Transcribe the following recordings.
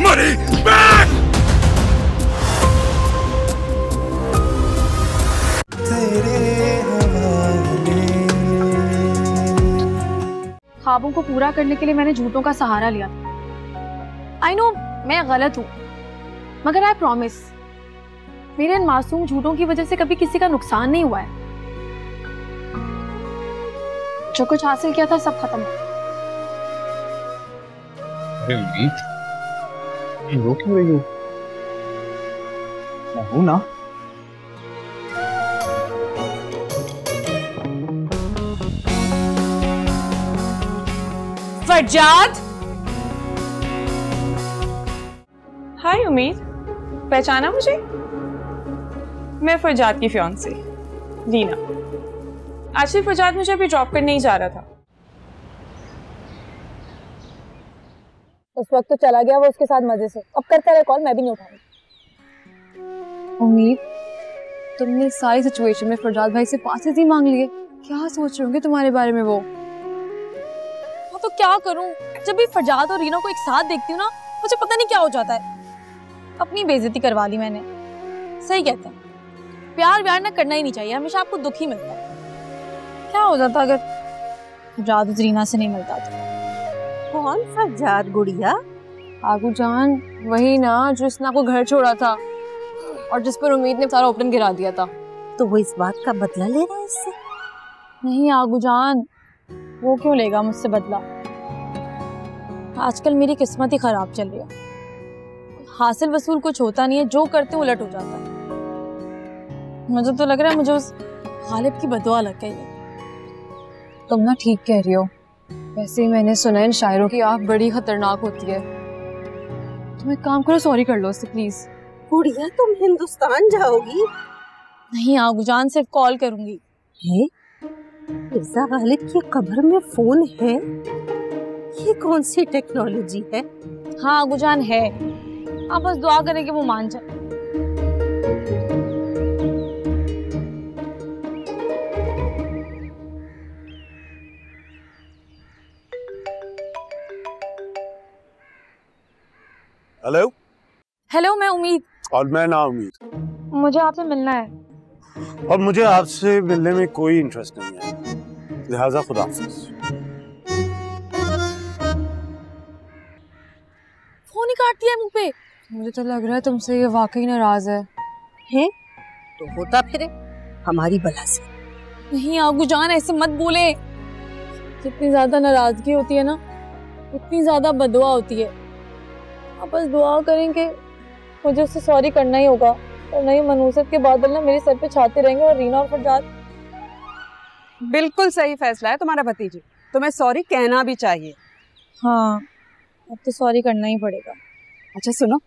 Money! Back! ख्वाबों को पूरा करने के लिए मैंने झूठों का सहारा लिया। आई नो मैं गलत हूँ। मगर आई प्रॉमिस मेरे इन मासूम झूठों की वजह से कभी किसी का नुकसान नहीं हुआ है। जो कुछ हासिल किया था सब खत्म हो। रो क्यों रही हो मैं हूँ ना फरजाद? हाय उम्मीद पहचाना मुझे? मैं फरजाद की फियांसी लीना आशिफ फरजाद मुझे अभी ड्रॉप करने ही जा रहा था। उस वक्त तो चला गया वो उसके साथ मज़े से। अब करता रहे कॉल, मैं भी नहीं उठाऊँगी। उम्मीद, तुमने सारी सिचुएशन में फरजाद भाई से पासेस ही मांग लिए। क्या सोच रहे होंगे तुम्हारे बारे में वो? हाँ तो क्या करूँ? जब भी फरजाद और रीना को एक साथ देखती हूँ ना, मुझे पता नहीं क्या हो जाता है। अपनी बेइज्जती करवा ली मैंने। सही कहते हैं। प्यार व्यार ना करना ही नहीं चाहिए, हमेशा आपको दुख मिलता है। क्या हो जाता अगर फरजाद रीना से नहीं मिलता तो? कौन फरजाद गुड़िया? आगू जान वही ना जो इसना को घर छोड़ा था और जिस पर उम्मीद ने सारा ओपन गिरा दिया था। तो वो इस बात का बदला ले रहा है इससे? नहीं आगू जान वो क्यों लेगा मुझसे बदला? आजकल मेरी किस्मत ही खराब चल रही है। हासिल वसूल कुछ होता नहीं है जो करते उलट हो जाता है। मुझे तो लग रहा है मुझे उस गालिब की बदवा लग गई है। तुम ना ठीक कह रही हो। वैसे ही मैंने सुना है इन शायरों की आँख बड़ी खतरनाक होती है। तुम एक काम करो सॉरी कर लो उससे प्लीज़ गुड़िया तुम हिंदुस्तान जाओगी? नहीं आगुजान सिर्फ़ कॉल करूँगी। है? मिर्ज़ा गालिब की कब्र में फ़ोन है? ये कौन सी टेक्नोलॉजी है? हाँ आगुजान है। आप बस दुआ करें कि वो मान जाए। हेलो हेलो मैं उम्मीद। और मैं ना उम्मीद। मुझे आपसे मिलना है। और मुझे आपसे मिलने में कोई इंटरेस्ट नहीं है। लिहाजा खुदा फ़ोन ही काट दिया मुँह पे। मुझे तो लग रहा है तुमसे ये वाकई नाराज़ है। हैं? तो होता फिरे हमारी बला से। नहीं आगुजान ऐसे मत बोले। जितनी ज़्यादा नाराज़गी होती है ना उतनी ज़्यादा बदुआ होती है। आप बस दुआ करें कि मुझे उससे सॉरी करना ही होगा। और नहीं मनूसत के बादल ना मेरे सर पे छाते रहेंगे और रीना और फरजाद बिल्कुल सही फैसला है तुम्हारा भतीजी। तुम्हें सॉरी कहना भी चाहिए। हाँ अब तो सॉरी करना ही पड़ेगा। अच्छा सुनो।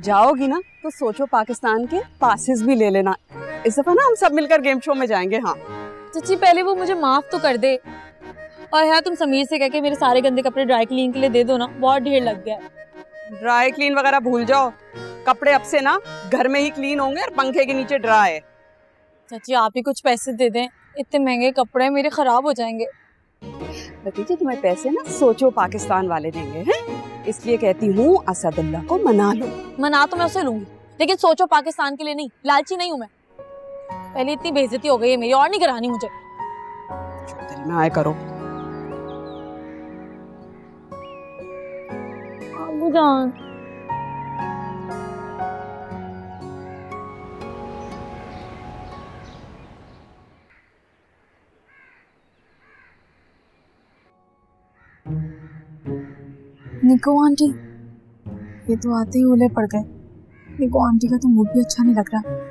जाओगी ना तो सोचो पाकिस्तान के पासिस भी ले लेना। इस दफ़ा ना हम सब मिलकर गेम शो में जाएँगे हाँ। चची पहले वो मुझे माफ़ तो कर दे। और है तुम समीर से कह के मेरे सारे गंदे कपड़े ड्राई क्लीन के लिए दे दो ना। बहुत ढेर लग गया। है ड्राई क्लीन वगैरह भूल जाओ। कपड़े अब से ना घर में ही क्लीन होंगे और पंखे के नीचे ड्राई चाची आप ही कुछ पैसे दे दें। इतने महँगे कपड़े मेरे खराब हो जाएँगे। भतीजी तुम्हें पैसे ना सोचो पाकिस्तान वाले देंगे हैं? इसलिए कहती हूँ असदुल्ला को मना लो। मना तो मैं उसे लूँगी लेकिन सोचो पाकिस्तान के लिए नहीं लालची नहीं हूँ मैं। पहले इतनी बेइज्जती हो गई है मेरी और नहीं करानी मुझे। दिल में आए करो। जान निको आंटी, ये तो आते ही ओले पड़ गए। निको आंटी का तो मूड भी अच्छा नहीं लग रहा।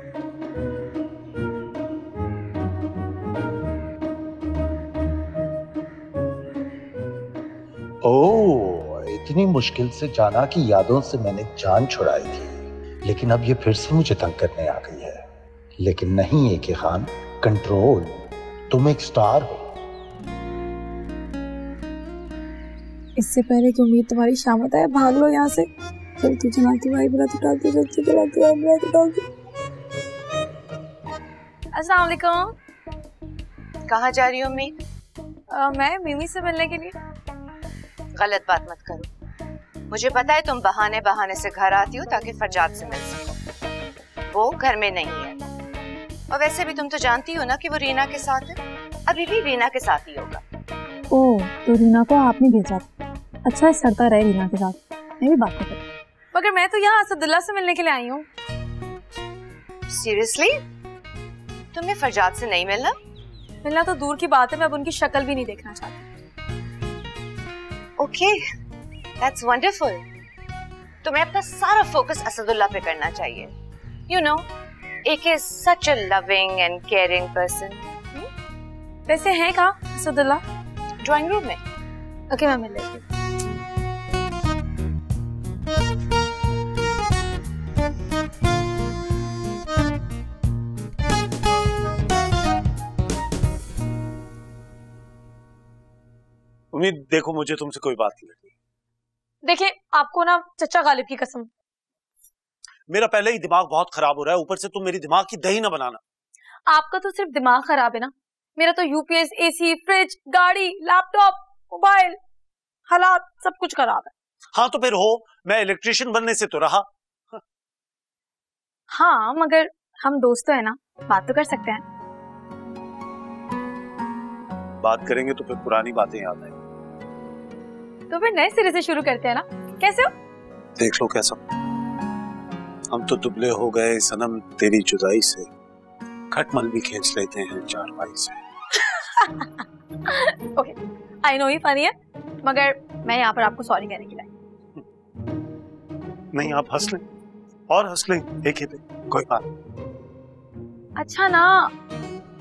इतनी मुश्किल से जाना की यादों से मैंने जान छुड़ाई थी। लेकिन अब ये फिर से मुझे तंग करने आ गई है। लेकिन नहीं है कि खान कंट्रोल तुम एक स्टार हो। इससे पहले कि उम्मीद तुम्हारी शामत आए भाग लो यहाँ से। चल तू चलाती भाई बुरा तो डालती चल तू चलाती भाई बुरा तो डालती अस्सलाम वालेकुम। कहाँ जा रही हो उम्मीद मैं मिमी से मिलने के लिए। गलत बात मत करो। मुझे पता है तुम बहाने बहाने से घर आती हो ताकि फरजाद से मिल सको। वो घर में नहीं है। और वैसे भी तुम तो जानती हो ना कि वो रीना के साथ है? अभी भी रीना के साथ ही होगा। ओ तो रीना को आपने भेजा अच्छा है सरता रहे रीना के साथ। मैं भी बात कर मगर मैं तो यहाँ असदुल्ला से मिलने के लिए आई हूँ। सीरियसली तुम्हें फरजाद से नहीं मिलना? मिलना तो दूर की बात है मैं अब उनकी शक्ल भी नहीं देखना चाहती। ओके दैट्स वंडरफुल तुम्हें अपना सारा फोकस असदुल्ला पे करना चाहिए। यू नो एक is such a loving and caring person वैसे हैं कहाँ असदुल्ला? ड्राइंग रूम में। ओके मैं मिल लेती हूँ। उम्मीद देखो मुझे तुमसे कोई बात नहीं लगी देखिए आपको ना चचा गालिब की कसम। मेरा पहले ही दिमाग बहुत खराब हो रहा है ऊपर से तुम मेरी दिमाग की दही ना बनाना। आपका तो सिर्फ़ दिमाग खराब है ना। मेरा तो यूपीएस एसी फ्रिज गाड़ी लैपटॉप मोबाइल हालात सब कुछ खराब है। हाँ तो फिर हो मैं इलेक्ट्रिशियन बनने से तो रहा। हाँ मगर हम दोस्त तो है ना बात तो कर सकते हैं। बात करेंगे तो फिर पुरानी बातें याद आएँगी। तो फिर नए सिरे से शुरू करते हैं ना? कैसे हो? देख लो कैसा। हम तो दुबले हो गए सनम तेरी जुदाई से। खटमल भी खींच लेते हैं चार भाई से। Okay I know he funny है मगर मैं यहाँ पर आपको सॉरी कहने के लिए नहीं आप हंस लें और हंस लें एक ही पे कोई बात अच्छा ना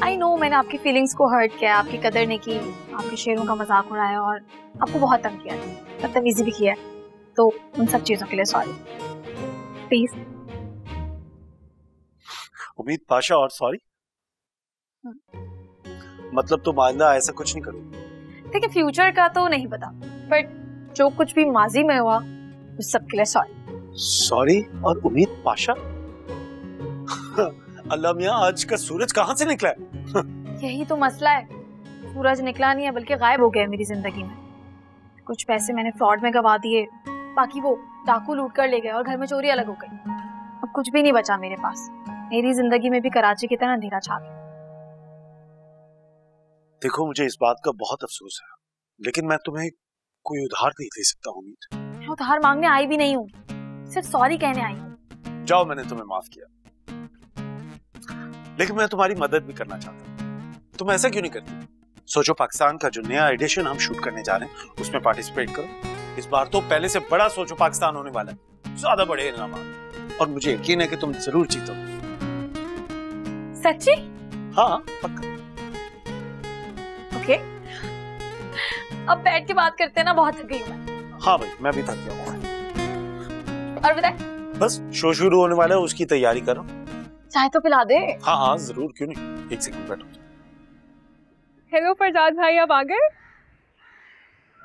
आई नो मैंने आपकी फीलिंग्स को हर्ट किया आपकी कदर नहीं की। आपके शेरों का मज़ाक उड़ाया और आपको बहुत तंग किया बदतमीजी भी किया तो उन सब चीज़ों के लिए सॉरी प्लीज़ उम्मीद पाशा और सॉरी मतलब तुम आइंदा ऐसा कुछ नहीं करोगे देखिए फ्यूचर का तो नहीं पता बट जो कुछ भी माजी में हुआ उस सब के लिए सॉरी सॉरी और उम्मीद पाशा? अल्लाह मियाँ आज का सूरज कहाँ से निकला है? यही तो मसला है। सूरज निकला नहीं है बल्कि गायब हो गया है मेरी ज़िंदगी में। कुछ पैसे मैंने फ्रॉड में गवा दिए बाकी वो डाकू लूट कर ले गए और घर में चोरी अलग हो गई। अब कुछ भी नहीं बचा मेरे पास। मेरी ज़िंदगी में भी कराची की तरह अंधेरा छा गया। देखो मुझे इस बात का बहुत अफसोस है लेकिन मैं तुम्हें कोई उधार नहीं दे सकता उम्मीद। मैं उधार मांगने आई भी नहीं हूँ सिर्फ़ सॉरी कहने आई हूँ। जाओ मैंने तुम्हें माफ़ किया। लेकिन मैं तुम्हारी मदद भी करना चाहता हूँ। तुम ऐसा क्यों नहीं करती? सोचो पाकिस्तान का जो नया एडिशन हम शूट करने जा रहे हैं उसमें पार्टिसिपेट करो। इस बार तो पहले से बड़ा सोचो पाकिस्तान होने वाला है। ज़्यादा बड़े इनाम और मुझे यकीन है कि तुम ज़रूर जीतोगे। सच्ची? हाँ पक्का। ओके अब बैठ के बात करते हैं ना बहुत थक गई मैं। हाँ भाई मैं भी थक गया हूँ। और बताए? बस शो शुरू होने वाला है उसकी तैयारी करो। चाय तो पिला दे। हाँ हाँ ज़रूर क्यों नहीं? एक सेकंड बैठो। हेलो फरजाद भाई आप आ गए?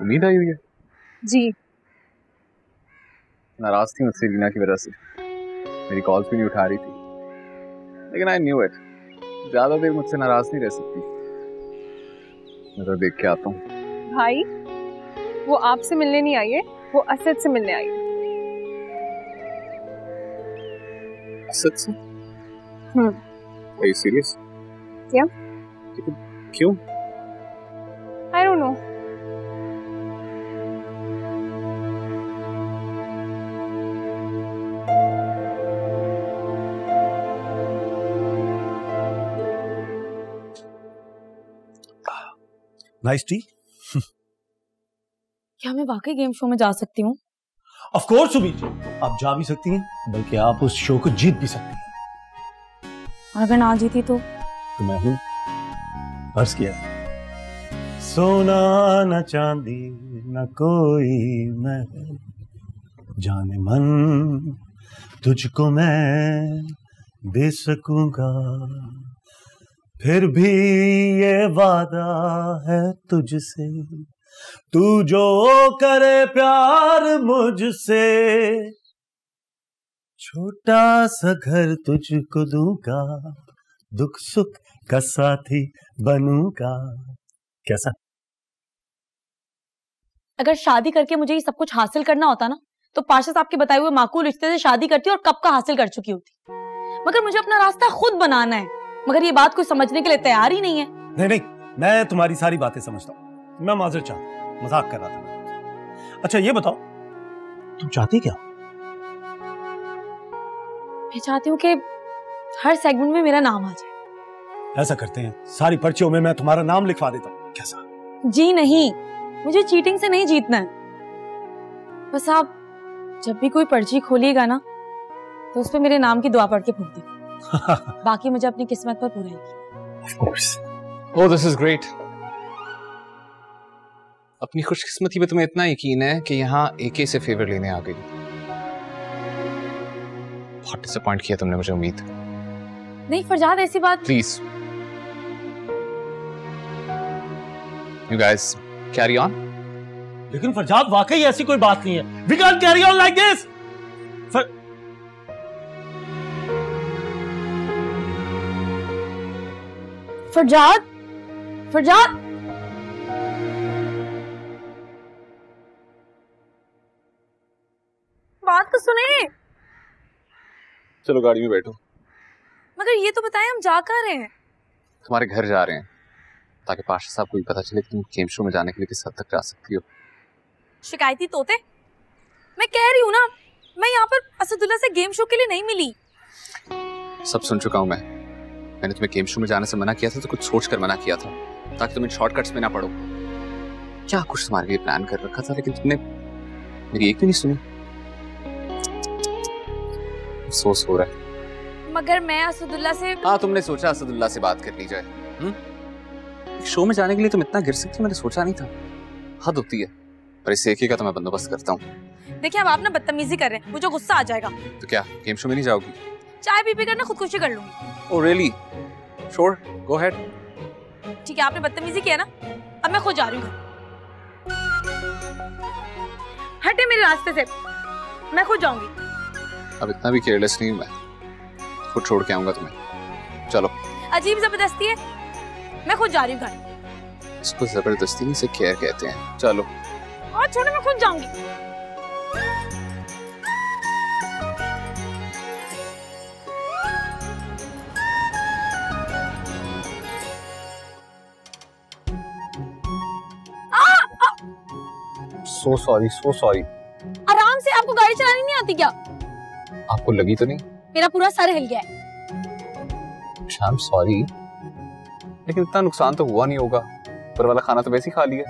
उम्मीद आई हुई है। जी। नाराज़ थी मुझसे रीना की वजह से। मेरी कॉल्स भी नहीं उठा रही थी। लेकिन आई न्यू इट ज़्यादा देर मुझसे नाराज़ नहीं रह सकती। मैं तो देख के आता हूँ। भाई वो आपसे मिलने नहीं आई है वो असद से मिलने आई है। असद से? हम्म। Are you serious? Yeah. क्यों? नाइस टी क्या मैं वाकई गेम शो में जा सकती हूँ? ऑफ़ कोर्स आप जा भी सकती हैं बल्कि आप उस शो को जीत भी सकती हैं। और अगर ना जीती तो? तो मैं हूँ। फ़र्ज़ किया। सोना न चांदी न कोई मैं जाने मन तुझको मैं दे सकूँगा। फिर भी ये वादा है तुझसे। तू जो करे प्यार मुझसे, छोटा सा घर तुझको दूँगा, दुख सुख का साथी बनूँगा। कैसा? अगर शादी करके मुझे ये सब कुछ हासिल करना होता ना तो पाशा साहब के बताए हुए माकूल रिश्ते से शादी करती और कब का हासिल कर चुकी होती। मगर मुझे अपना रास्ता खुद बनाना है। मगर ये बात कोई समझने के लिए तैयार ही नहीं है। नहीं नहीं मैं तुम्हारी सारी बातें समझता हूँ। मैं माजर चाहता मज़ाक कर रहा था अच्छा ये बताओ तुम चाहती क्या? मैं चाहती हूँ कि हर सेगमेंट में मेरा नाम आ जाए। ऐसा करते हैं सारी पर्चियों में मैं तुम्हारा नाम लिखवा देता हूँ। कैसा जी नहीं मुझे चीटिंग से नहीं जीतना है। बस आप जब भी कोई पर्ची खोलिएगा ना तो उस पर मेरे नाम की दुआ पढ़ के फूक दी। बाकी मुझे अपनी किस्मत पर पूरा Of course. Oh this is great अपनी खुशकिस्मती में तुम्हें इतना यकीन है कि यहाँ एके से फेवर लेने आ गई। बहुत डिसअपॉइंट किया तुमने मुझे उम्मीद? नहीं फरजाद ऐसी बात please you guys carry on लेकिन फरजाद वाकई ऐसी कोई बात नहीं है। We can carry on like this Farzad Farzad बात तो सुने। चलो गाड़ी में बैठो। मगर ये तो बताएँ हम जा कर रहे हैं? तुम्हारे घर जा रहे हैं। ताकि पाशा साहब को भी पता चले कि तुम गेम शो में जाने के लिए किस हद तक जा सकती हो। शिकायती तोते? मैं कह रही हूँ ना मैं यहाँ पर असदुल्ला से गेम शो के लिए नहीं मिली। सब सुन चुका हूँ मैं। मैंने तुम्हें गेम शो में जाने से मना किया था तो कुछ सोच कर मना किया था ताकि तुम इन शॉर्टकट्स में ना पड़ो। क्या कुछ तुम्हारे लिए प्लान कर रखा था लेकिन तुमने मेरी एक भी नहीं सुनी। अफसोस हो रहा है। मगर मैं असदुल्ला से हाँ तुमने सोचा असदुल्ला से बात कर ली जाए हम्म? एक शो में जाने के लिए तुम इतना गिर सकती मैंने सोचा नहीं था। हद होती है पर इस एक ही का तो मैं बंदोबस्त करता हूँ। देखिए अब आप ना बदतमीजी कर रहे हैं मुझे गुस्सा आ जाएगा। तो क्या गेम शो में नहीं जाओगी? चाय पी पी कर ना खुदकुशी कर लूँगी। रियली श्योर गो हेड ठीक है आपने बदतमीजी किया ना? अब मैं खुद जा रही हूँ हटे मेरे रास्ते से। मैं खुद जाऊँगी। अब इतना भी केयरलेस नहीं मैं। खुद छोड़ के आऊँगा तुम्हें। चलो। अजीब ज़बरदस्ती है। मैं खुद जा रही हूँ घर। इसको ज़बरदस्ती से केयर कहते हैं। चलो। और छोड़ो मैं खुद जाऊँगी। सो सॉरी सो सॉरी आराम से आपको गाड़ी चलानी नहीं आती क्या? आपको लगी तो नहीं? मेरा पूरा सर हिल गया। है आई एम सॉरी लेकिन इतना नुकसान तो हुआ नहीं होगा। ऊपर वाला खाना तो वैसे ही खा लिया।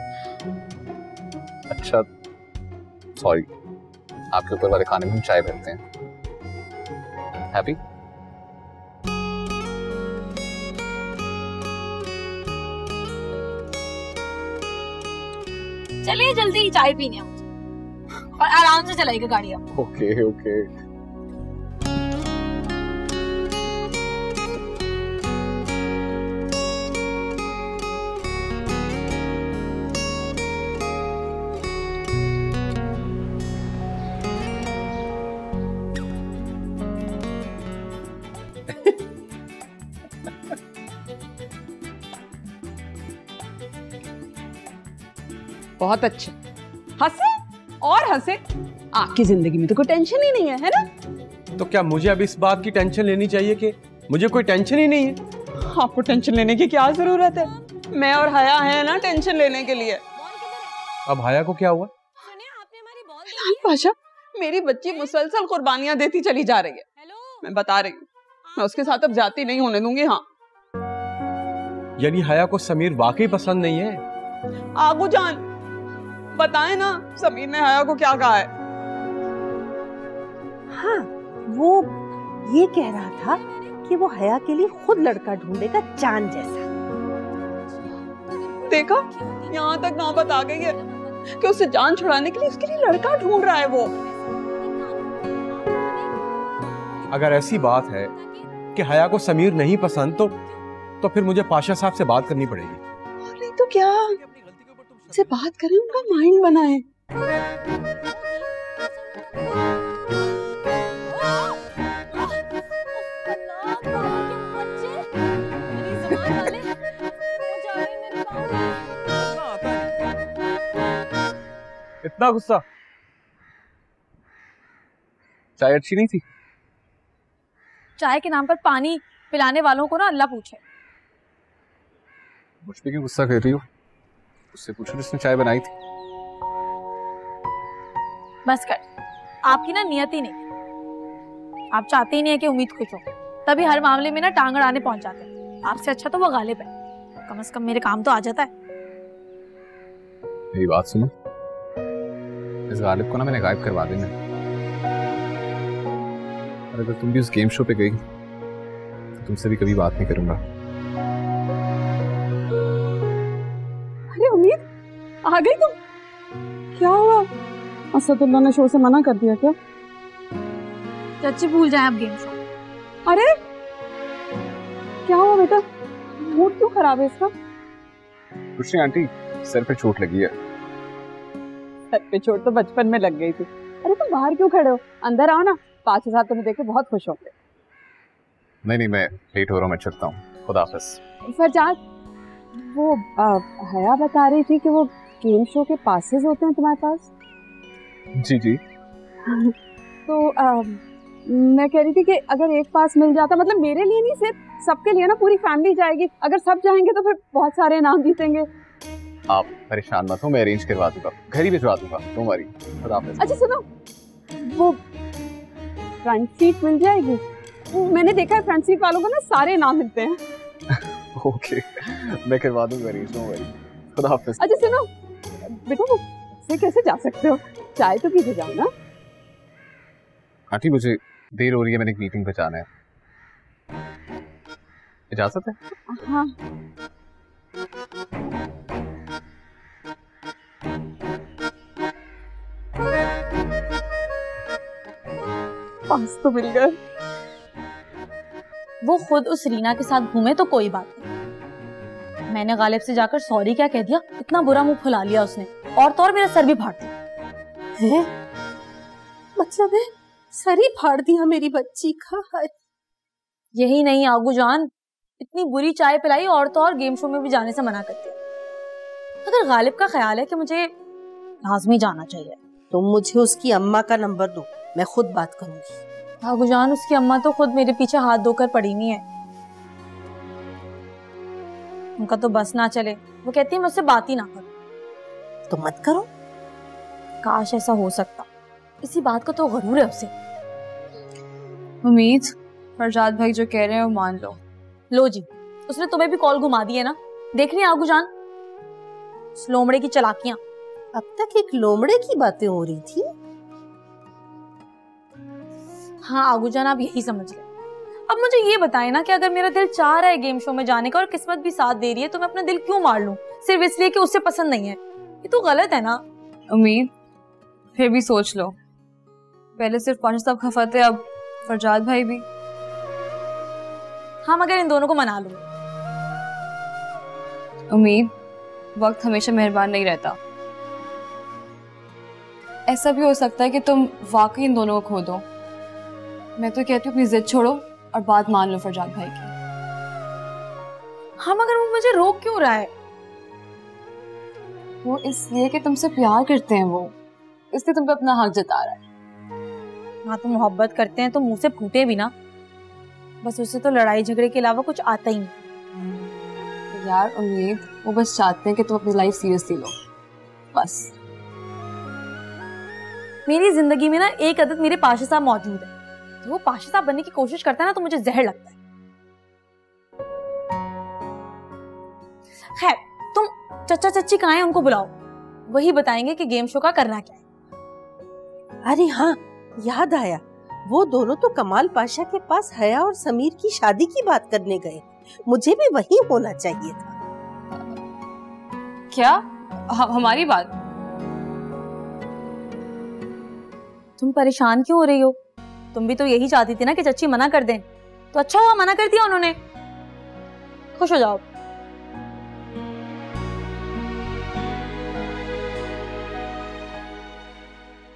अच्छा सॉरी आपके ऊपर वाले खाने में हम चाय भरते हैं। हैप्पी चलिए जल्दी चाय पीने और आराम से चलाइएगा गाड़ी आप। ओके ओके बहुत अच्छे। हंसे और हंसे। आपकी ज़िंदगी में तो कोई टेंशन ही नहीं है है ना? तो क्या मुझे अब इस बात की टेंशन लेनी चाहिए कि मुझे कोई टेंशन ही नहीं है? आपको टेंशन लेने की क्या ज़रूरत है? मैं और हया है ना टेंशन लेने के लिए। अब हाया को क्या हुआ? पाशा मेरी बच्ची मुसलसल कुर्बानियाँ देती चली जा रही है। मैं बता रही हूँ। मैं उसके साथ अब जाती नहीं होने दूँगी हाँ। यानी हया को समीर वाकई पसंद नहीं है? आगू जान बताए ना समीर ने हया को क्या कहा है? हाँ वो ये कह रहा था कि वो हया के लिए खुद लड़का ढूंढेगा चाँद जैसा। देखा? यहाँ तक नौबत आ गई है कि उसे जान छुड़ाने के लिए उसके लिए लड़का ढूंढ रहा है वो। अगर ऐसी बात है कि हया को समीर नहीं पसंद तो तो फिर मुझे पाशा साहब से बात करनी पड़ेगी। नहीं तो क्या? से बात करें उनका माइंड बनाए। इतना गुस्सा? चाय अच्छी नहीं थी? चाय के नाम पर पानी पिलाने वालों को ना अल्लाह पूछे। मुझ पे क्यों गुस्सा कर रही हो? उससे पूछो जिसने चाय बनाई थी। बस कर। आपकी ना नियत ही नहीं। आप चाहते ही नहीं है कि उम्मीद खुश हो। तभी हर मामले में ना टांग अड़ाने पहुँच जाते हैं। आपसे अच्छा तो वो गालिब है। कम से कम मेरे काम तो आ जाता है। मेरी बात सुनो। इस गालिब को ना मैंने गायब करवा देना और अगर तुम भी उस गेम शो पे गई तो तुमसे भी कभी बात नहीं करूँगा। आ गई तुम? क्या हुआ? असदुल्ला ने शो से मना कर दिया क्या? चाची भूल जाए आप गेम शो। अरे! क्या हुआ बेटा? मूड क्यों खराब है इसका? कुछ नहीं आंटी सर पे चोट लगी है। सर पे चोट तो बचपन में लग गई थी। अरे तुम बाहर क्यों खड़े हो? अंदर आओ ना। पाँच हज़ार तुम्हें देख के बहुत खुश होंगे नहीं नहीं मैं लेट हो रहा हूँ मैं चलता हूँ। खुदा हाफिज। फरजाद वो आ, हया बता रही थी कि वो गेम शो के पासेस होते हैं तुम्हारे पास? जी जी। तो आ, मैं कह रही थी कि अगर एक पास मिल जाता मतलब मेरे लिए नहीं सिर्फ़ सबके लिए ना पूरी फैमिली जाएगी। अगर सब जाएँगे तो फिर बहुत सारे इनाम जीतेंगे। आप परेशान मत हो मैं अरेंज करवा दूँगा। घर ही भिजवा दूँगा तुम वरी अच्छा सुनो। वो फ्रंट सीट मिल जाएगी? मैंने देखा है फ्रंट सीट वालों को ना सारे इनाम मिलते हैं। ओके मैं करवा दूँगा अरेंज तुम वरी खुदा हाफिज अच्छा सुनो। बेटा वो से कैसे जा सकते हो? चाय तो पी के जाओ ना। आंटी मुझे देर हो रही है मैंने एक मीटिंग पे जाना है। इजाज़त है? हाँ। पास तो मिल गए। वो खुद उस रीना के साथ घूमे तो कोई बात नहीं। मैंने गालिब से जाकर सॉरी क्या कह दिया? इतना बुरा मुँह फुला लिया उसने। और तो और मेरा सर भी फाड़ दिया। है? मतलब है? सर ही फाड़ दिया मेरी बच्ची का। यही नहीं आगू जान। इतनी बुरी चाय पिलाई और तो और गेम शो में भी जाने से मना कर दिया अगर गालिब का ख्याल है कि मुझे लाजमी जाना चाहिए। तुम मुझे उसकी अम्मा का नंबर दो। मैं खुद बात करूँगी। आगू जान उसकी अम्मा तो खुद मेरे पीछे हाथ धोकर पड़ी हुई है। उनका तो बस ना चले। वो कहती है मुझसे बात ही ना करो। तो मत करो। काश ऐसा हो सकता। इसी बात का तो गरूर है उसे। उम्मीद? फरजाद भाई जो कह रहे हैं वो मान लो। लो जी उसने तुम्हें भी कॉल घुमा दी है ना? देख रही है आगू जान? उस लोमड़े की चलाकियाँ। अब तक एक लोमड़े की बातें हो रही थी। हाँ आगू जान आप यही समझ रहे अब मुझे ये बताएँ ना कि अगर मेरा दिल चाह रहा है गेम शो में जाने का और किस्मत भी साथ दे रही है तो मैं अपना दिल क्यों मार लूँ? सिर्फ़ इसलिए कि उसे पसंद नहीं है। ये तो गलत है ना? उम्मीद? फिर भी सोच लो। पहले सिर्फ़ पाँच साहब खफा थे अब फरजाद भाई भी। हाँ मगर इन दोनों को मना लूँ। उम्मीद? वक्त हमेशा मेहरबान नहीं रहता। ऐसा भी हो सकता है कि तुम वाकई इन दोनों को खो दो। मैं तो कहती हूँ अपनी जिद छोड़ो। और बात मान लो फरजाद भाई की। हाँ मगर वो मुझे रोक क्यों रहा है? वो इसलिए कि तुमसे प्यार करते हैं वो। इसलिए तुम पे अपना हक हाँ जता रहा है। हाँ तो मोहब्बत करते हैं तो मुँह से फूटे भी ना। बस उसे तो लड़ाई झगड़े के अलावा कुछ आता ही नहीं। यार उम्मीद वो बस चाहते हैं कि तुम अपनी लाइफ सीरियसली लो। बस। मेरी ज़िंदगी में ना एक आदत मेरे पाशा साहब मौजूद है। वो पाशा साहब बनने की कोशिश करता है ना तो मुझे जहर लगता है। खैर तुम चचा चच्ची कहाँ हैं उनको बुलाओ। वही बताएँगे कि गेम शो का करना क्या है। अरे हाँ याद आया। वो दोनों तो कमाल पाशा के पास हया और समीर की शादी की बात करने गए। मुझे भी वही होना चाहिए था। क्या? ह- हमारी बात? तुम परेशान क्यों हो रही हो? तुम भी तो यही चाहती थी ना कि चच्ची मना कर दें। तो अच्छा हुआ मना कर दिया उन्होंने। खुश हो जाओ।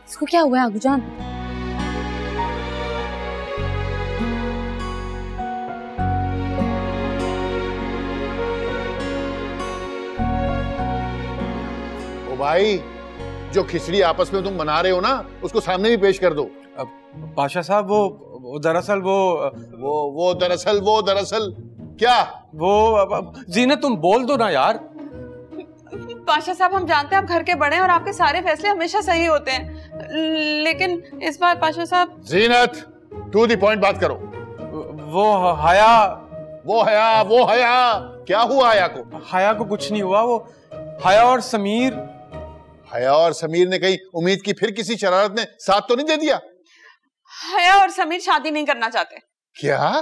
इसको क्या हुआ आगूजान? भाई, जो खिचड़ी आपस में तुम बना रहे हो ना, उसको सामने भी पेश कर दो। पाशा साहब वो वो दरअसल वो वो वो दरअसल वो दरअसल क्या? वो अब- अब- तुम बोल दो ना यार। पाशा साहब हम जानते हैं आप घर के बड़े हैं और आपके सारे फैसले हमेशा सही होते हैं। लेकिन इस बार पाशा साहब जीनत टू दी पॉइंट बात करो। वो हया। वो हया वो हया। क्या हुआ हया को? हया को कुछ नहीं हुआ वो हया और समीर। हया और समीर ने कहीं उम्मीद की फिर किसी शरारत ने साथ तो नहीं दे दिया? हया और समीर शादी नहीं करना चाहते। क्या?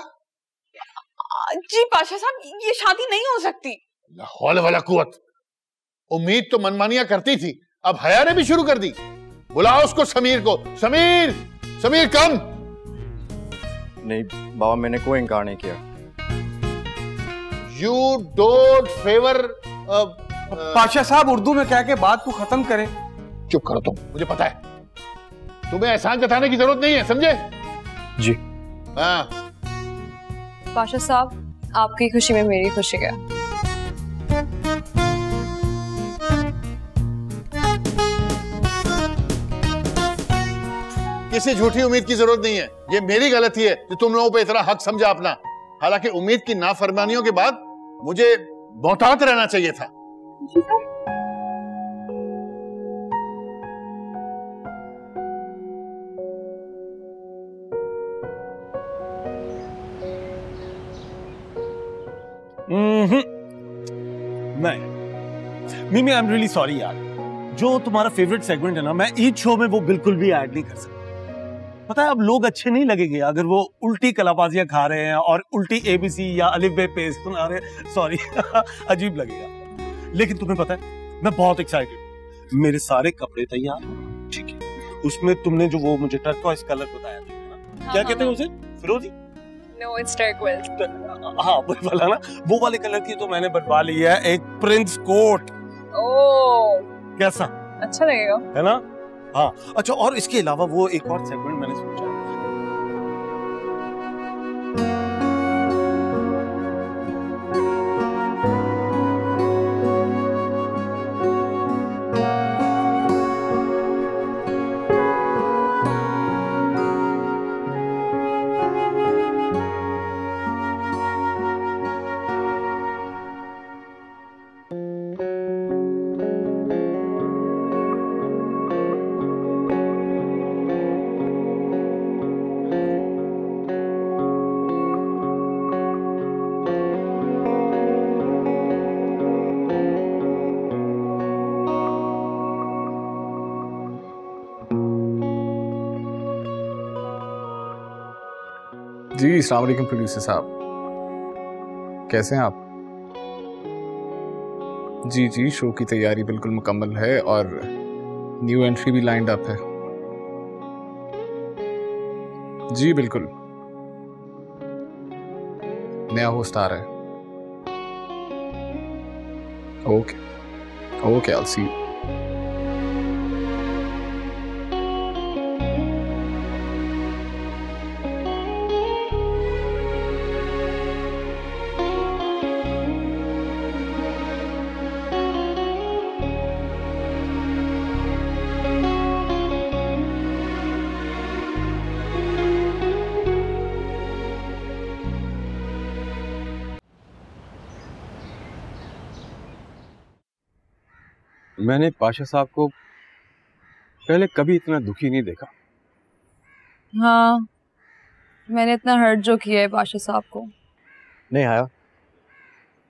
जी पाशा साहब ये शादी नहीं हो सकती। लाहौल वाला कुवत। उम्मीद तो मनमानिया करती थी अब हया ने भी शुरू कर दी। बुलाओ उसको समीर को। समीर समीर कम। नहीं बाबा मैंने कोई इनकार नहीं किया। यू डोंट फेवर पाशा साहब उर्दू में कह के बात को खत्म करें। चुप करो तुम मुझे पता है। तुम्हें एहसान जताने की ज़रूरत नहीं है समझे? जी। हाँ। पाशा साहब आपकी खुशी में मेरी खुशी है किसी झूठी उम्मीद की ज़रूरत नहीं है। ये मेरी गलती है जो तुम लोगों पे इतना हक समझा अपना। हालाँकि उम्मीद की नाफरमानियों के बाद मुझे मोहतात रहना चाहिए था। नहीं मिमी आई एम रियली सॉरी यार। जो तुम्हारा फेवरेट सेगमेंट है ना मैं ईद शो में वो बिल्कुल भी ऐड नहीं कर सकता। पता है अब लोग अच्छे नहीं लगेंगे अगर वो उल्टी कलाबाजियाँ खा रहे हैं और उल्टी एबीसी या अलिफ बे पेज सुना रहे सॉरी अजीब लगेगा। लेकिन तुम्हें पता है मैं बहुत एक्साइटेड मेरे सारे कपड़े तैयार ठीक है। उसमें तुमने जो वो मुझे टर्कोइस कलर बताया था ना? क्या कहते हैं उसे? फिरोजी? नो इट्स हाँ वो वाला ना वो वाले कलर की तो मैंने बनवा ली है एक प्रिंस कोट ओह कैसा? अच्छा लगेगा। है ना? हाँ। अच्छा और इसके अलावा वो एक और सेगमेंट मैंने सोचा जी अस्सलाम वालेकुम प्रोड्यूसर साहब। कैसे हैं आप? जी जी शो की तैयारी बिल्कुल मुकम्मल है और न्यू एंट्री भी लाइंड अप है। जी, बिल्कुल। नया होस्ट आ रहा है। ओके ओके आई सी मैंने पाशा साहब को पहले कभी इतना दुखी नहीं देखा। हाँ मैंने इतना हर्ट जो किया है पाशा साहब को। नहीं आया।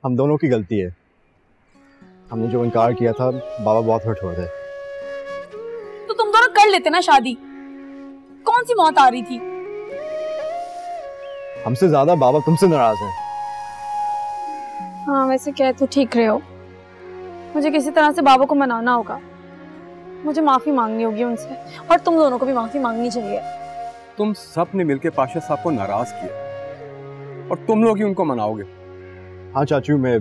हम दोनों की गलती है। हमने जो इनकार किया था बाबा बहुत हर्ट हो रहे थे। तो तुम दोनों कर लेते ना शादी। कौन सी मौत आ रही थी? हमसे ज़्यादा बाबा तुमसे नाराज़ हैं। हाँ वैसे कह तो ठीक रहे हो। मुझे किसी तरह से बाबा को मनाना होगा। मुझे माफ़ी मांगनी होगी उनसे और तुम दोनों को भी माफ़ी मांगनी चाहिए। तुम सबने मिलकर पाशा साहब को नाराज़ किया और तुम लोग ही उनको मनाओगे। हाँ चाचू मैं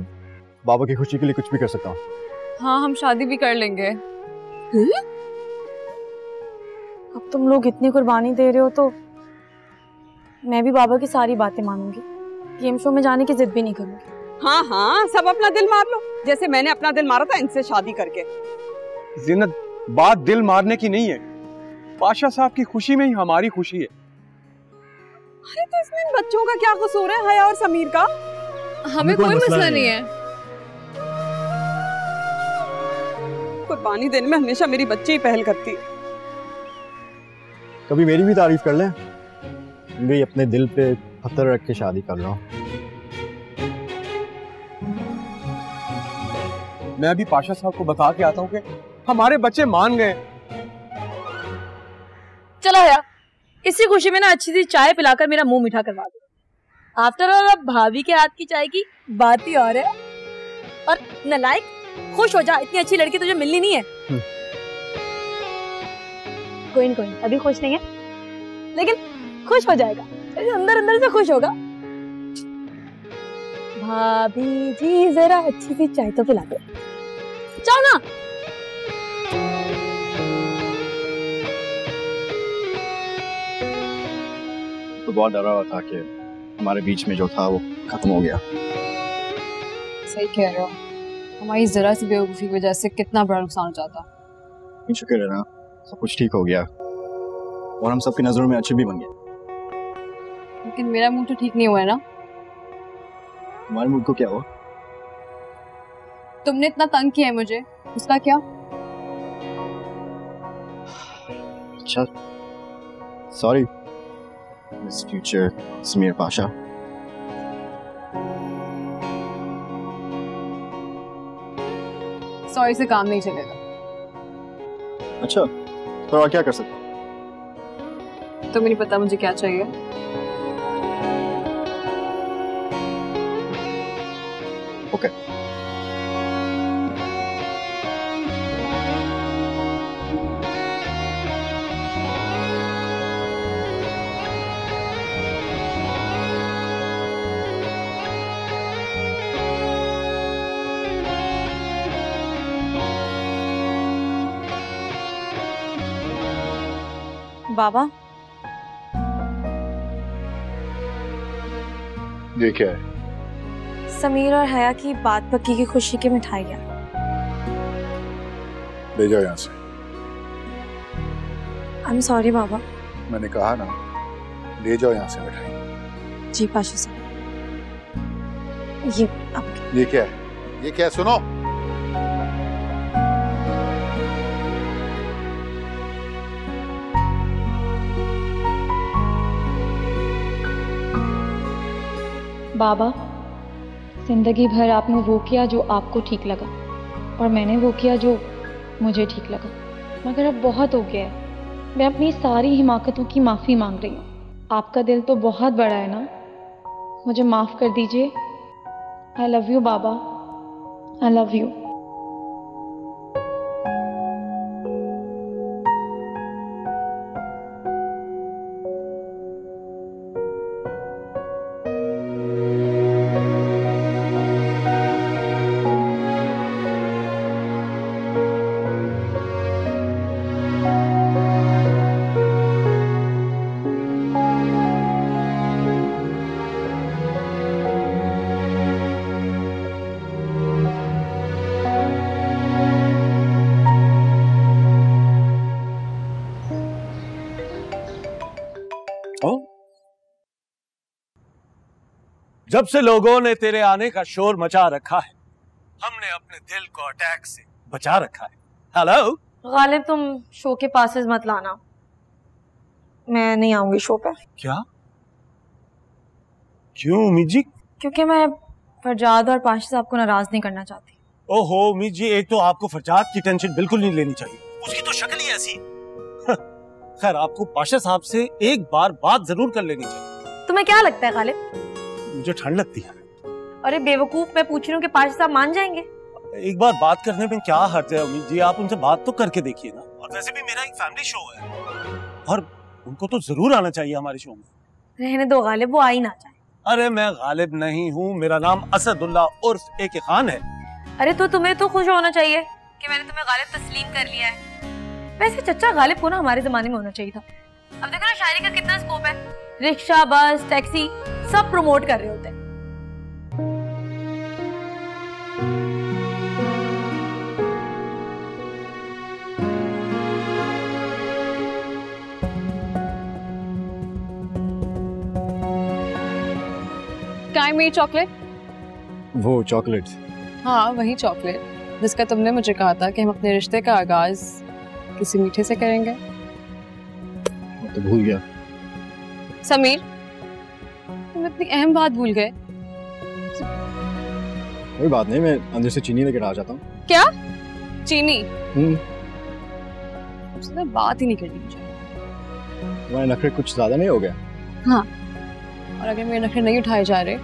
बाबा की खुशी के लिए कुछ भी कर सकता हूँ। हाँ हम शादी भी कर लेंगे। अब तुम लोग इतनी कुर्बानी दे रहे हो तो मैं भी बाबा की सारी बातें मानूँगी। गेम शो में जाने की जिद भी नहीं करूँगी। हाँ हाँ सब अपना दिल मार लो। जैसे मैंने अपना दिल मारा था इनसे शादी करके। जिन्नत बात दिल मारने की नहीं है। पाशा साहब की खुशी में ही हमारी खुशी है। अरे तो इसमें इन बच्चों का क्या कसूर है हया और समीर का? हमें कोई मसला नहीं है। कुर्बानी देने में हमेशा मेरी बच्ची ही पहल करती। है कभी मेरी भी तारीफ़ कर ले? भी अपने दिल पे पत्थर रख के शादी कर रहा हूँ। मैं अभी पाशा साहब को बता के आता हूँ कि हमारे बच्चे मान गए। चलो हया इसी खुशी में ना अच्छी सी चाय पिलाकर मेरा मुँह मीठा करवा दो। आफ्टर ऑल अब भाभी के हाथ की चाय की बात ही और है। और नलायक खुश हो जा इतनी अच्छी लड़की तुझे मिलनी नहीं है। कोई नहीं कोई अभी खुश नहीं है। लेकिन खुश हो जाएगा। अंदर अंदर से खुश होगा। भाभी जी जरा अच्छी सी चाय तो पिला दो। जाओ ना। तो बहुत डरा हुआ था कि हमारे बीच में जो था वो खत्म हो गया। सही कह रहे हो। हमारी जरा सी बेवकूफ़ी की वजह से कितना बड़ा नुकसान हो जाता। शुक्र है ना सब कुछ ठीक हो गया और हम सबकी नज़रों में अच्छे भी बन गए। लेकिन मेरा मुँह तो ठीक नहीं हुआ है ना। हमारे मुल्क को क्या हुआ? तुमने इतना तंग किया है मुझे। उसका क्या? अच्छा। Sorry miss future Sameer Pasha sorry से काम नहीं चलेगा। अच्छा तो और क्या कर सकते तुम्हें नहीं पता मुझे क्या चाहिए। बाबा। ये क्या है? समीर और हया की बात पक्की की खुशी की मिठाइयाँ ले जाओ यहाँ से। आई एम सॉरी बाबा। मैंने कहा ना ले जाओ यहाँ से मिठाई। जी पाशा साहब ये ये क्या है? ये क्या है? सुनो। बाबा, ज़िंदगी भर आपने वो किया जो आपको ठीक लगा और मैंने वो किया जो मुझे ठीक लगा। मगर अब बहुत हो गया है। मैं अपनी सारी हिमाकतों की माफ़ी मांग रही हूँ। आपका दिल तो बहुत बड़ा है ना? मुझे माफ़ कर दीजिए। आई लव यू बाबा। आई लव यू जब से लोगों ने तेरे आने का शोर मचा रखा है हमने अपने दिल को अटैक से बचा रखा है। हेलो गालिब तुम शो के पासेस मत लाना। मैं नहीं आऊँगी शो पे। क्या? क्यों उम्मीद जी क्योंकि मैं फरजाद और पाशा साहब को नाराज़ नहीं करना चाहती। ओहो उम्मीद जी एक तो आपको फरजाद की टेंशन बिल्कुल नहीं लेनी चाहिए। उसकी तो शक्ल ही ऐसी। खैर आपको पाशा साहब से एक बार बात ज़रूर कर लेनी चाहिए। तुम्हें क्या लगता है गालिब? मुझे ठंड लगती है। अरे बेवकूफ़ मैं पूछ रही हूँ कि पाशा साहब मान जाएँगे? एक बार बात करने में क्या हर्ज है उम्मीद जी? आप उनसे बात तो करके देखिए ना। और वैसे भी मेरा एक फैमिली शो है। और उनको तो ज़रूर आना चाहिए हमारे शो में। रहने दो गालिब वो आई ना जाए। अरे मैं गालिब नहीं हूँ मेरा नाम असदुल्ला उर्फ़ ए के खान है। अरे तो तुम्हें तो खुश होना चाहिए कि मैंने तुम्हें गालिब तस्लीम कर लिया है। वैसे चचा गालिब को ना हमारे जमाने में होना चाहिए था। अब देखो ना शायरी का कितना स्कोप है। रिक्शा बस टैक्सी सब प्रमोट कर रहे होते हैं। चॉकलेट वो चॉकलेट हाँ वही चॉकलेट जिसका तुमने मुझे कहा था कि हम अपने रिश्ते का आगाज़ किसी मीठे से करेंगे। तो भूल गया। समीर तुम अपनी अहम बात भूल गए। कोई बात नहीं मैं अंदर से चीनी लेकर आ जाता हूँ। क्या? चीनी? हम्म। बात ही नहीं करनी मुझे। तुम्हारे नखरे कुछ ज़्यादा नहीं हो गया हाँ। और अगर मेरे नखरे नहीं उठाए जा रहे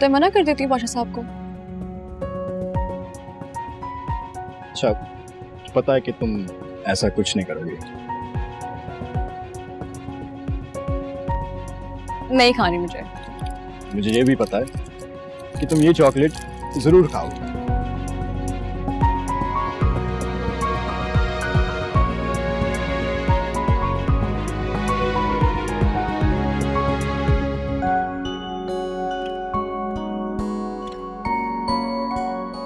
तो मना कर देती हूँ बादशाह साहब को। अच्छा पता है कि तुम ऐसा कुछ नहीं करोगे। नहीं खानी मुझे। मुझे ये भी पता है कि तुम ये चॉकलेट ज़रूर खाओगे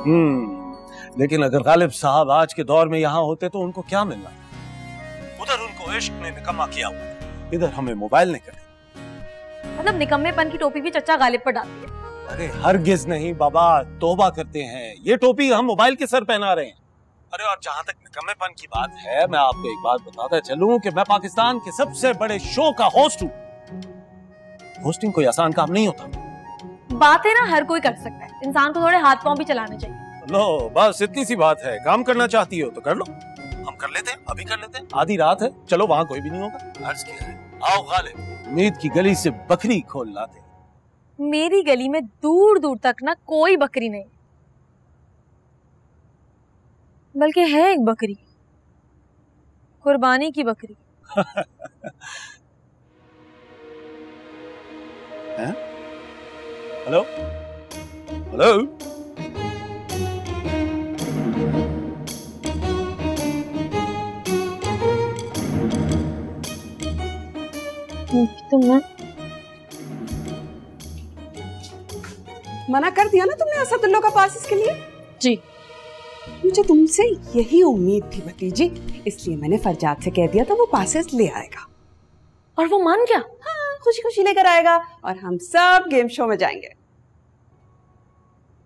हम्म लेकिन अगर गालिब साहब आज के दौर में यहाँ होते तो उनको क्या मिलना? उधर उनको इश्क ने निकम्मा किया हुआ। इधर हमें मोबाइल ने कर मतलब निकम्मेपन की टोपी भी चचा गालिब पर डालती है। अरे हरगिज नहीं बाबा तोबा करते हैं। ये टोपी हम मोबाइल के सर पहना रहे हैं। अरे और जहाँ तक निकम्मेपन की बात है मैं आपको एक बात बताता चलूँ कि मैं पाकिस्तान के सबसे बड़े शो का होस्ट हूँ। होस्टिंग कोई आसान काम नहीं होता। बातें ना हर कोई कर सकता है। इंसान को थोड़े हाथ पाँव भी चलाने चाहिए। लो बस इतनी सी बात है। काम करना चाहती हो तो कर लो। हम कर लेते हैं अभी कर लेते हैं। आधी रात है। चलो वहाँ कोई भी नहीं होगा। अर्ज़ किया है। आओ गालिब उम्मीद की गली से बकरी खोल लाते। मेरी गली में दूर दूर तक ना कोई बकरी नहीं। बल्कि है एक बकरी। कुर्बानी की बकरी। हैं? हेलो? हेलो? तुम ना मना कर दिया ना तुमने असदुल्लो का पास इसके लिए? जी। मुझे तुमसे यही उम्मीद थी भतीजी इसलिए मैंने फरजाद से कह दिया था वो पासेस ले आएगा। और वो मान गया? हाँ खुशी खुशी लेकर आएगा और हम सब गेम शो में जाएँगे।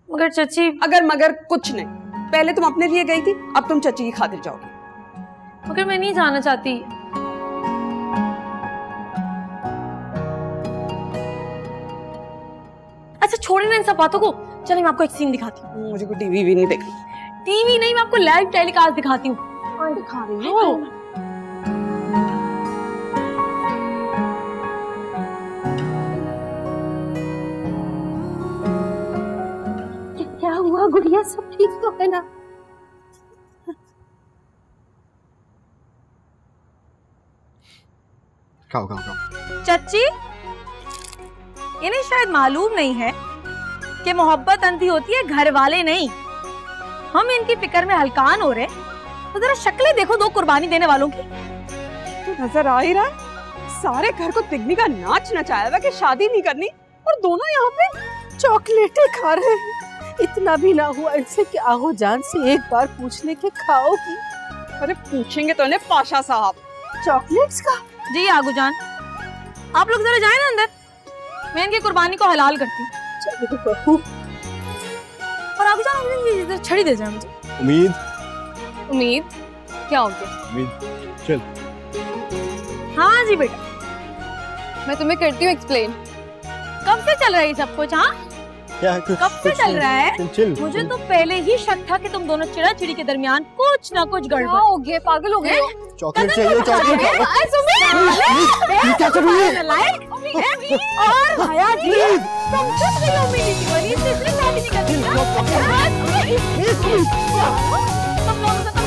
मगर चची अगर मगर कुछ नहीं। पहले तुम अपने लिए गई थी अब तुम चची की खातिर जाओगी। मगर मैं नहीं जाना चाहती। छोड़े ना इन सब बातों को। चलिए मैं आपको एक सीन दिखाती हूँ। मुझे को टीवी भी नहीं देखनी। टीवी नहीं मैं आपको लाइव टेलीकास्ट दिखाती हूँ। दिखा रही हो? क्या हुआ गुड़िया? सब ठीक तो है ना? खाओ खाओ खाओ। चच्ची इन्हें शायद मालूम नहीं है कि मोहब्बत अंधी होती है घर वाले नहीं। हम इनकी फ़िक्र में हलकान हो रहे तो जरा शक्लें देखो दो कुर्बानी देने वालों की। तो नज़र आ ही रहा है। सारे घर को तिगनी का नाच नचाया हुआ कि शादी नहीं करनी। और दोनों यहाँ पे चॉकलेटें खा रहे हैं। इतना भी ना हुआ इनसे कि आहो जान से एक बार पूछने के खाओगी। अरे पूछेंगे तो इन्हें पाशा साहब। चॉकलेट्स का? जी आगू जान। आप लोग जरा जाए ना अंदर। मैं इनकी कुर्बानी को हलाल करती हूँ। चलो बहू और आगू जान मुझे इधर छड़ी दे जाए मुझे उम्मीद उम्मीद क्या हो गया उम्मीद चल हाँ जी बेटा मैं तुम्हें करती हूँ एक्सप्लेन कब से चल रहा है सब कुछ हाँ कब से चल रहा है चिल मुझे तो पहले ही शक था कि तुम दोनों चिड़ा चिड़ी के दरमियान कुछ ना कुछ गड़बड़ हो गए पागल हो गए चॉकलेट चाहिए चॉकलेट क्या कर रही है और भैया जी from this community. What is this? Let's have a look at this.